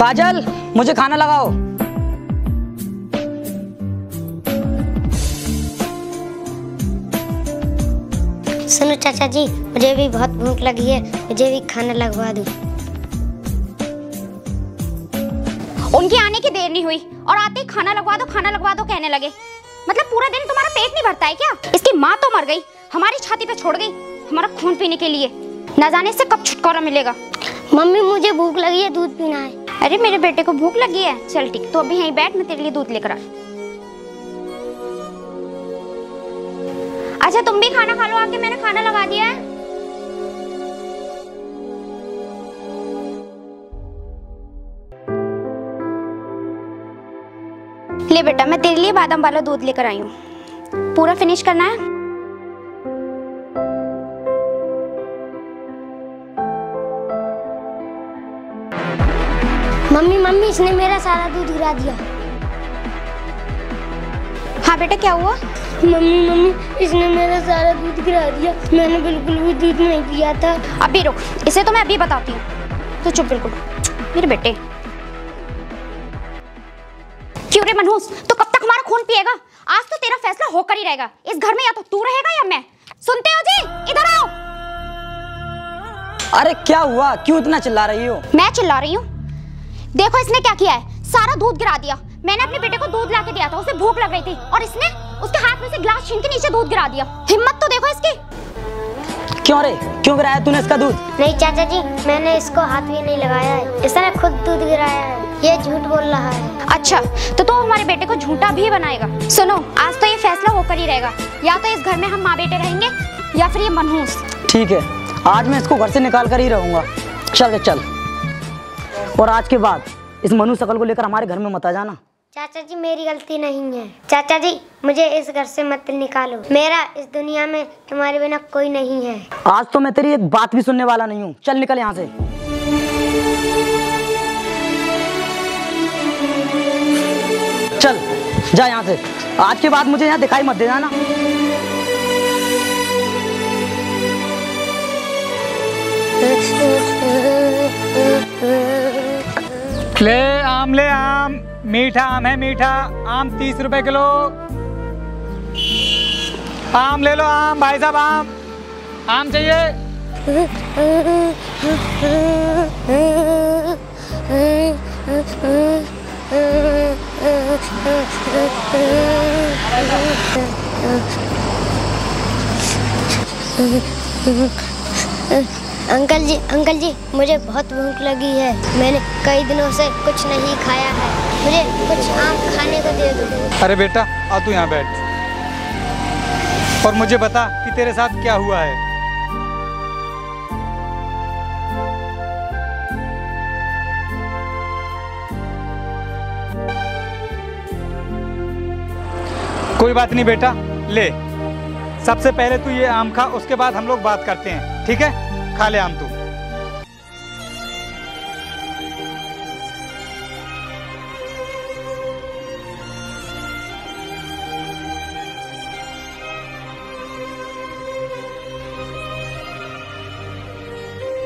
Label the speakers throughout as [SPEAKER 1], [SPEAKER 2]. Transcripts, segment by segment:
[SPEAKER 1] काजल मुझे खाना लगाओ।
[SPEAKER 2] सुनो चाचा जी मुझे भी बहुत भूख लगी है मुझे भी खाना लगवा दो।
[SPEAKER 3] उनके आने की देर नहीं हुई और आते ही खाना लगवा दो खाना लगवा दो कहने लगे। मतलब पूरा दिन तुम्हारा पेट नहीं भरता है क्या? इसकी माँ तो मर गई हमारी छाती पे छोड़ गई हमारा खून पीने के लिए। न जाने से कब छुटकारा मिलेगा।
[SPEAKER 2] मम्मी मुझे भूख लगी है दूध पीना है।
[SPEAKER 3] अरे, मेरे बेटे को भूख लगी है। चल ठीक तो अभी यहीं बैठ, मैं तेरे लिए दूध लेकर आ। अच्छा तुम भी खाना खा लो आके, मैंने खाना लगा दिया है। ले बेटा, मैं तेरे लिए बादाम वाला दूध लेकर आई हूँ। पूरा फिनिश करना है?
[SPEAKER 2] मम्मी इसने मेरा सारा दूध गिरा दिया।
[SPEAKER 3] हाँ बेटा क्या हुआ?
[SPEAKER 2] मम्मी मम्मी इसने मेरा सारा दूध गिरा दिया। मैंने बिल्कुल भी दूध नहीं पिया था।
[SPEAKER 3] अभी रुक इसे तो मैं अभी बताती हूँ। तो चुप बिल्कुल। मेरे बेटे। क्यों रे मनहूस? तो कब तक हमारा खून पिएगा? आज तो तेरा फैसला होकर ही रहेगा। इस घर में या तो तू रहेगा या मैं। सुनते हो जी? इधर आओ।
[SPEAKER 1] अरे क्या हुआ? क्यों इतना चिल्ला रही हो?
[SPEAKER 3] मैं चिल्ला रही हूँ। देखो इसने क्या किया है? सारा दूध गिरा दिया। मैंने अपने बेटे को दूध ला के दिया था उसे भूख लग रही थी और इसने उसके हाथ में से ग्लास छीन के नीचे दूध गिरा दिया। हिम्मत तो देखो इसकी।
[SPEAKER 1] क्यों रे? क्यों गिराया तूने इसका दूध?
[SPEAKER 2] नहीं चाचा जी मैंने इसको हाथ भी नहीं लगाया है। इसने खुद दूध गिराया है। ये झूठ बोल रहा है।
[SPEAKER 3] अच्छा तो तू तो हमारे बेटे को झूठा भी बनाएगा। सुनो आज तो ये फैसला होकर ही रहेगा। या तो इस घर में हम माँ बेटे रहेंगे या फिर ये मनहूस।
[SPEAKER 1] ठीक है आज मैं इसको घर से निकाल कर ही रहूँगा। चल चल। और आज के बाद इस मनु शकल को लेकर हमारे घर में मत आ जाना।
[SPEAKER 2] चाचा जी मेरी गलती नहीं है। चाचा जी मुझे इस घर से मत निकालो। मेरा इस दुनिया में तुम्हारे बिना कोई नहीं है।
[SPEAKER 1] आज तो मैं तेरी एक बात भी सुनने वाला नहीं हूँ। चल निकल यहाँ से। चल जा यहाँ से। आज के बाद मुझे यहाँ दिखाई मत देना ना
[SPEAKER 4] ले आम ले आम। मीठा आम है, मीठा। आम तीस रुपए किलो। आम ले लो, आम। भाई साहब, आम। आम चाहिए।
[SPEAKER 2] अंकल जी अंकल जी, मुझे बहुत भूख लगी है। मैंने कई दिनों से कुछ नहीं खाया है। मुझे कुछ आम खाने को दे दो।
[SPEAKER 4] अरे बेटा, आ तू यहाँ बैठ। और मुझे बता कि तेरे साथ क्या हुआ है? कोई बात नहीं बेटा, ले। सबसे पहले तू ये आम खा, उसके बाद हम लोग बात करते हैं, ठीक है? खा ले आम तू।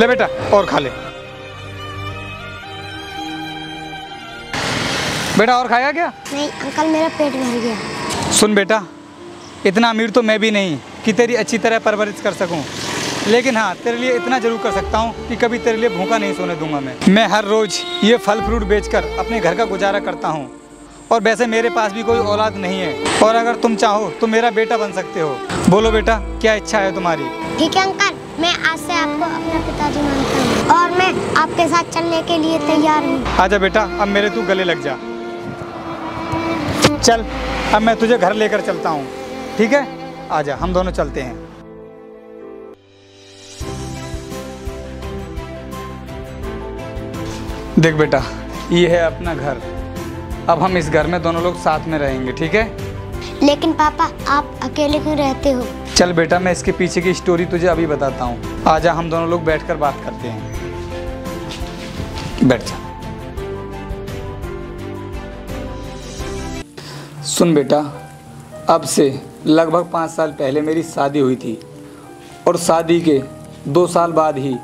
[SPEAKER 4] ले बेटा और खा ले। बेटा और खाया क्या?
[SPEAKER 2] नहीं अंकल मेरा पेट भर गया।
[SPEAKER 4] सुन बेटा इतना अमीर तो मैं भी नहीं कि तेरी अच्छी तरह परवरिश कर सकूँ। लेकिन हाँ तेरे लिए इतना ज़रूर कर सकता हूँ कि कभी तेरे लिए भूखा नहीं सोने दूँगा मैं। मैं हर रोज़ ये फल फ्रूट बेचकर अपने घर का गुजारा करता हूँ। और वैसे मेरे पास भी कोई औलाद नहीं है। और अगर तुम चाहो तो मेरा बेटा बन सकते हो। बोलो बेटा क्या इच्छा है तुम्हारी?
[SPEAKER 2] ठीक है अंकल। मैं आज से आपको अपना पिताजी मानता हूँ। और मैं आपके साथ चलने के लिए तैयार हूँ।
[SPEAKER 4] आजा बेटा अब मेरे तू गले लग जा। चल अब मैं तुझे घर लेकर चलता हूँ। ठीक है? आजा हम दोनों चलते हैं। देख बेटा ये है अपना घर। अब हम इस घर में दोनों लोग साथ में रहेंगे ठीक है?
[SPEAKER 2] लेकिन पापा आप अकेले क्यों रहते हो?
[SPEAKER 4] चल बेटा मैं इसके पीछे की स्टोरी तुझे अभी बताता हूँ। आजा हम दोनों लोग बैठकर बात करते हैं। बैठ जा। सुन बेटा अब से लगभग पाँच साल पहले मेरी शादी हुई थी और शादी के दो साल बाद ही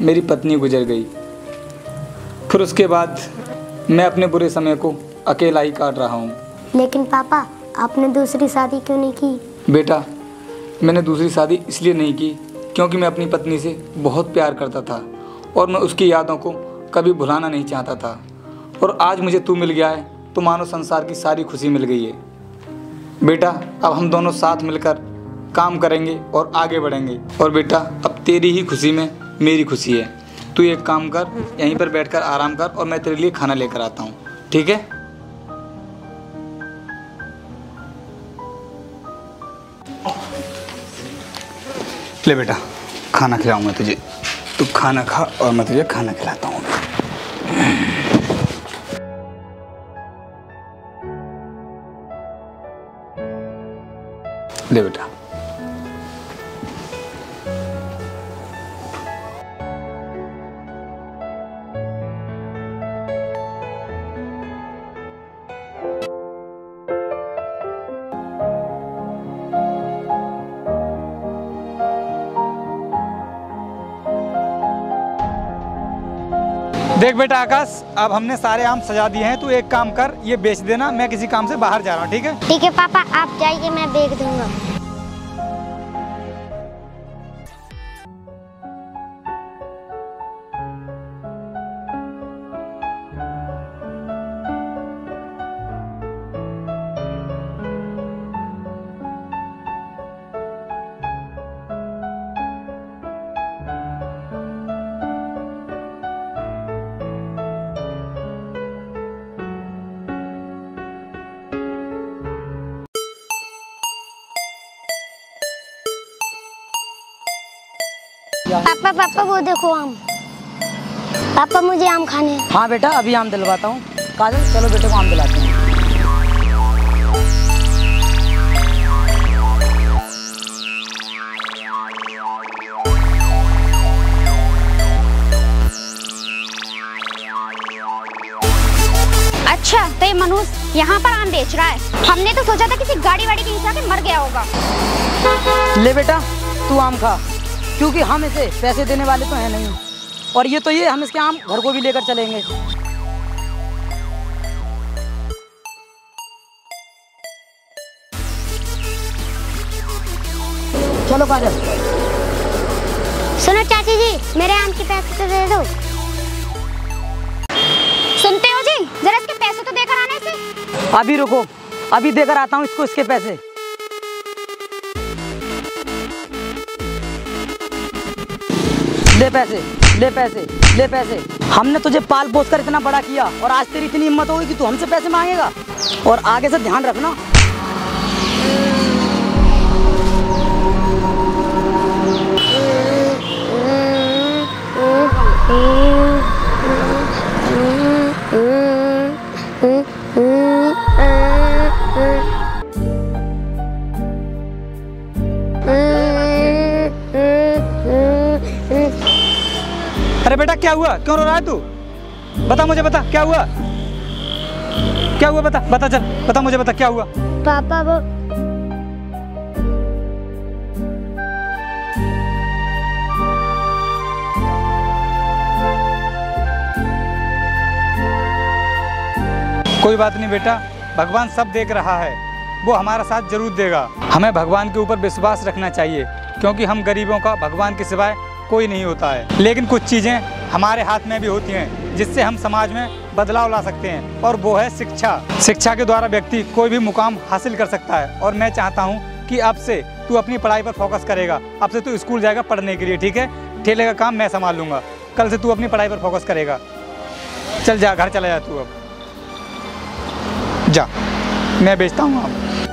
[SPEAKER 4] मेरी पत्नी गुजर गई। फिर उसके बाद मैं अपने बुरे समय को अकेला ही काट रहा हूँ।
[SPEAKER 2] लेकिन पापा आपने दूसरी शादी क्यों नहीं की?
[SPEAKER 4] बेटा मैंने दूसरी शादी इसलिए नहीं की क्योंकि मैं अपनी पत्नी से बहुत प्यार करता था और मैं उसकी यादों को कभी भुलाना नहीं चाहता था। और आज मुझे तू मिल गया है तो मानो संसार की सारी खुशी मिल गई है। बेटा अब हम दोनों साथ मिलकर काम करेंगे और आगे बढ़ेंगे। और बेटा अब तेरी ही खुशी में मेरी खुशी है। तू एक काम कर, यहीं पर बैठकर आराम कर और मैं तेरे लिए खाना लेकर आता हूँ। ठीक है? ले बेटा, खाना खिलाऊँगा तुझे। तू खाना खा और मैं तुझे खाना खिलाता हूँ। ले बेटा देख बेटा आकाश, अब हमने सारे आम सजा दिए हैं, तू एक काम कर, ये बेच देना, मैं किसी काम से बाहर जा रहा हूँ, ठीक है?
[SPEAKER 2] ठीक है, पापा, आप जाइए, मैं बेच दूँगा। पापा पापा वो देखो आम। पापा मुझे आम खाने हाँ।
[SPEAKER 1] बेटा अभी आम दिलवाता हूँ। काजल चलो बेटे को आम दिलाते हैं।
[SPEAKER 3] अच्छा तो ये मनुष्य यहाँ पर आम बेच रहा है। हमने तो सोचा था किसी गाड़ी वाड़ी के नीचे आके मर गया होगा।
[SPEAKER 1] ले बेटा तू आम खा। क्योंकि हम इसे पैसे देने वाले तो हैं नहीं। और ये तो ये हम इसके आम घर को भी लेकर चलेंगे। चलो काजल।
[SPEAKER 2] सुनो चाची जी मेरे आम के पैसे तो दे दो।
[SPEAKER 3] सुनते हो जी? जरा इसके पैसे तो देकर आने से।
[SPEAKER 1] अभी रुको अभी देकर आता हूँ इसको इसके पैसे। ले पैसे ले पैसे ले पैसे। हमने तुझे पाल पोस कर इतना बड़ा किया और आज तेरी इतनी हिम्मत होगी कि तू हमसे पैसे मांगेगा। और आगे से ध्यान रखना
[SPEAKER 4] हुआ? क्यों रो रहा है तू? बता मुझे बता क्या हुआ? क्या हुआ बता बता चल बता मुझे बता क्या हुआ?
[SPEAKER 2] पापा वो
[SPEAKER 4] कोई बात नहीं बेटा भगवान सब देख रहा है। वो हमारा साथ ज़रूर देगा। हमें भगवान के ऊपर विश्वास रखना चाहिए क्योंकि हम गरीबों का भगवान के सिवाय कोई नहीं होता है। लेकिन कुछ चीज़ें हमारे हाथ में भी होती हैं, जिससे हम समाज में बदलाव ला सकते हैं। और वो है शिक्षा। शिक्षा के द्वारा व्यक्ति कोई भी मुकाम हासिल कर सकता है। और मैं चाहता हूँ कि अब से तू अपनी पढ़ाई पर फोकस करेगा। अब से तू स्कूल जाएगा पढ़ने के लिए, ठीक है? ठेले का काम मैं संभाल लूँगा। कल से तू अपनी पढ़ाई पर फोकस करेगा। चल जा, घर चला जा तू अब। जा। मैं बेचता हूँ अब।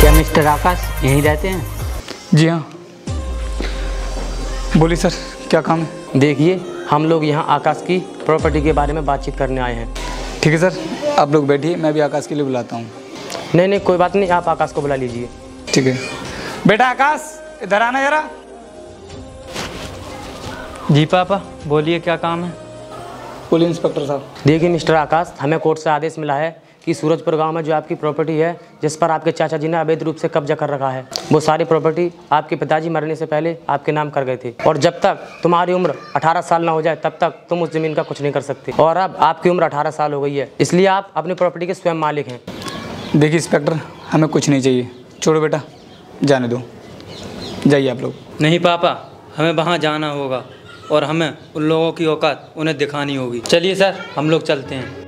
[SPEAKER 5] क्या मिस्टर आकाश यहीं रहते हैं?
[SPEAKER 4] जी हाँ। बोलिए सर क्या काम है?
[SPEAKER 5] देखिए हम लोग यहाँ आकाश की प्रॉपर्टी के बारे में बातचीत करने आए हैं।
[SPEAKER 4] ठीक है सर आप लोग बैठिए मैं भी आकाश के लिए बुलाता हूँ।
[SPEAKER 5] नहीं नहीं कोई बात नहीं आप आकाश को बुला लीजिए।
[SPEAKER 4] ठीक है। बेटा आकाश इधर आना जरा।
[SPEAKER 6] जी पापा बोलिए क्या काम है?
[SPEAKER 4] पुलिस इंस्पेक्टर साहब।
[SPEAKER 5] देखिए मिस्टर आकाश हमें कोर्ट से आदेश मिला है कि सूरजपुर गाँव में जो आपकी प्रॉपर्टी है जिस पर आपके चाचा जी ने अवैध रूप से कब्जा कर रखा है वो सारी प्रॉपर्टी आपके पिताजी मरने से पहले आपके नाम कर गए थे। और जब तक तुम्हारी उम्र 18 साल ना हो जाए तब तक तुम उस ज़मीन का कुछ नहीं कर सकते। और अब आपकी उम्र 18 साल हो गई है इसलिए आप अपनी प्रॉपर्टी के स्वयं मालिक हैं।
[SPEAKER 4] देखिए इंस्पेक्टर हमें कुछ नहीं चाहिए। छोड़ो बेटा जाने दो। जाइए आप लोग।
[SPEAKER 6] नहीं पापा हमें वहाँ जाना होगा और हमें उन लोगों की औकात उन्हें दिखानी होगी। चलिए सर हम लोग चलते हैं।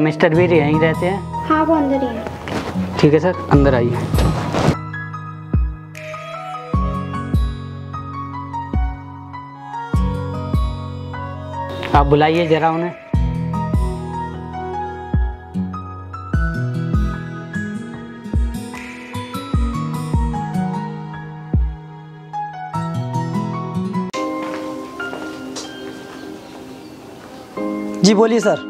[SPEAKER 7] क्या मिस्टर वीर यहीं रहते हैं?
[SPEAKER 2] हाँ वो अंदर ही है।
[SPEAKER 7] ठीक है सर अंदर आइए। आप बुलाइए जरा उन्हें।
[SPEAKER 1] जी बोलिए सर।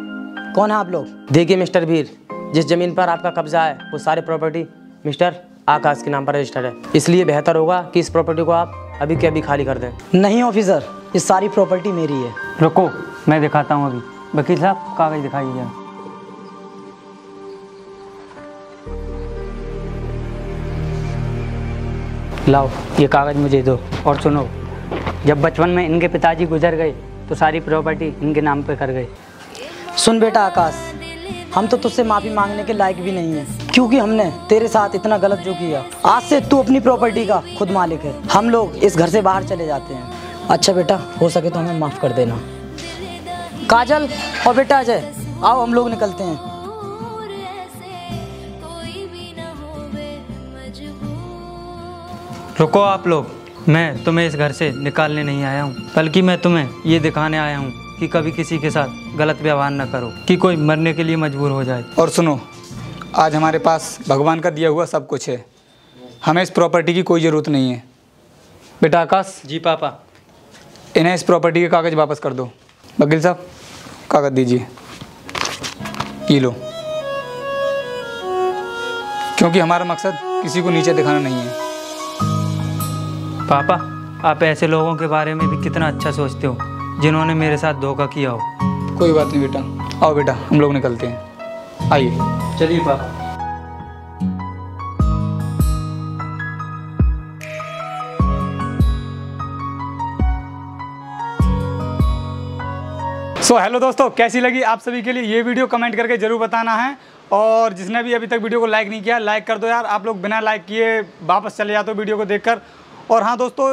[SPEAKER 1] कौन है आप लोग?
[SPEAKER 5] देखिए मिस्टर भीर जिस ज़मीन पर आपका कब्जा है वो सारी प्रॉपर्टी मिस्टर आकाश के नाम पर रजिस्टर्ड है। इसलिए बेहतर होगा कि इस प्रॉपर्टी को आप अभी के अभी खाली कर दें।
[SPEAKER 1] नहीं ऑफिसर ये सारी प्रॉपर्टी मेरी है।
[SPEAKER 6] रुको मैं दिखाता हूँ अभी। वकील साहब कागज़ दिखाइए।
[SPEAKER 7] लाओ ये कागज़ मुझे दो और सुनो। जब बचपन में इनके पिताजी गुजर गए तो सारी प्रॉपर्टी इनके नाम पे कर गए।
[SPEAKER 1] सुन बेटा आकाश, हम तो तुझसे माफ़ी मांगने के लायक भी नहीं है, क्योंकि हमने तेरे साथ इतना गलत जो किया। आज से तू अपनी प्रॉपर्टी का खुद मालिक है। हम लोग इस घर से बाहर चले जाते हैं। अच्छा बेटा, हो सके तो हमें माफ़ कर देना। काजल और बेटा अजय, आओ हम लोग निकलते हैं।
[SPEAKER 6] रुको आप लोग, मैं तुम्हें इस घर से निकालने नहीं आया हूँ, बल्कि मैं तुम्हें ये दिखाने आया हूँ। कि कभी किसी के साथ गलत व्यवहार न करो कि कोई मरने के लिए मजबूर हो जाए।
[SPEAKER 4] और सुनो आज हमारे पास भगवान का दिया हुआ सब कुछ है। हमें इस प्रॉपर्टी की कोई ज़रूरत नहीं है। बेटा आकाश।
[SPEAKER 6] जी पापा।
[SPEAKER 4] इन्हें इस प्रॉपर्टी के कागज़ वापस कर दो। वकील साहब कागज़ दीजिए। ये लो। क्योंकि हमारा मकसद किसी को नीचे दिखाना नहीं है।
[SPEAKER 6] पापा आप ऐसे लोगों के बारे में भी कितना अच्छा सोचते हो। जिन्होंने मेरे साथ धोखा किया हो।
[SPEAKER 4] कोई बात नहीं बेटा। आओ बेटा हम लोग निकलते हैं। आइए।
[SPEAKER 6] चलिए पापा।
[SPEAKER 4] सो हेलो दोस्तों कैसी लगी आप सभी के लिए ये वीडियो? कमेंट करके ज़रूर बताना है। और जिसने भी अभी तक वीडियो को लाइक नहीं किया लाइक कर दो यार। आप लोग बिना लाइक किए वापस चले जाते हो वीडियो को देखकर। और हाँ दोस्तों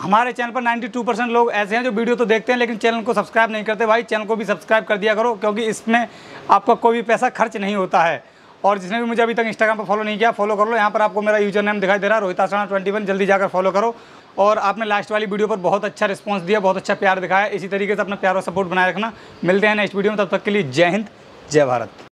[SPEAKER 4] हमारे चैनल पर 92 परसेंट लोग ऐसे हैं जो वीडियो तो देखते हैं, लेकिन चैनल को सब्सक्राइब नहीं करते। भाई, चैनल को भी सब्सक्राइब कर दिया करो, क्योंकि इसमें आपका कोई भी पैसा खर्च नहीं होता है। और जिसने भी मुझे अभी तक इंस्टाग्राम पर फॉलो नहीं किया फॉलो कर लो। यहाँ पर आपको मेरा यूज़र नेम दिखाई दे रहा है, रोहित आसाना ट्वेंटी वन जल्दी जाकर फॉलो करो। और आपने लास्ट वाली वीडियो पर बहुत अच्छा रिस्पांस दिया, बहुत अच्छा प्यार दिखाया। इसी तरीके से अपना प्यार और सपोर्ट बनाए रखना। मिलते हैं नेक्स्ट वीडियो में, तब तक के लिए जय हिंद, जय भारत।